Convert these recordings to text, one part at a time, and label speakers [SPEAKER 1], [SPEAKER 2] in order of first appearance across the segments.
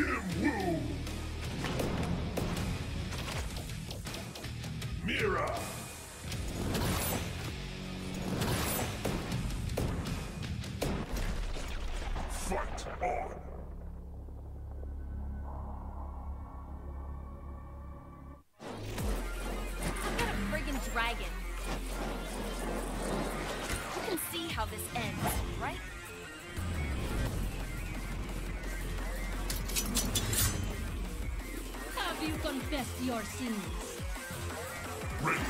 [SPEAKER 1] Kim Wu! Mira! Fight on!
[SPEAKER 2] I've got a friggin' dragon. You can see how this ends, right?
[SPEAKER 3] You confessed your sins?
[SPEAKER 1] Ready!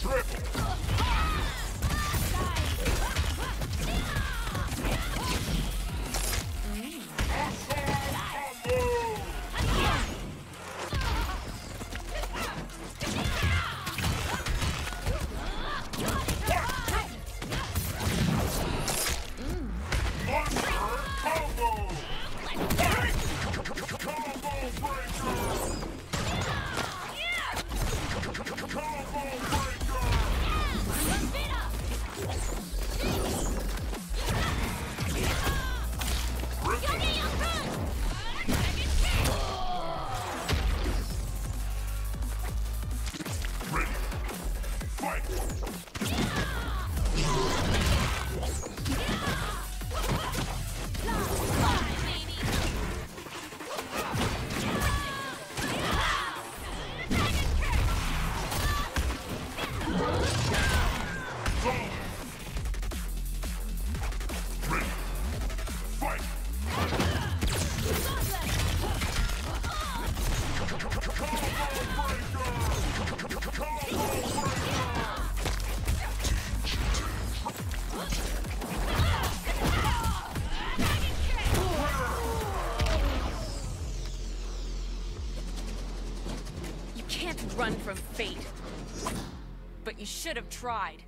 [SPEAKER 1] Triple! Fight!
[SPEAKER 2] Can't run from fate. But you should have tried.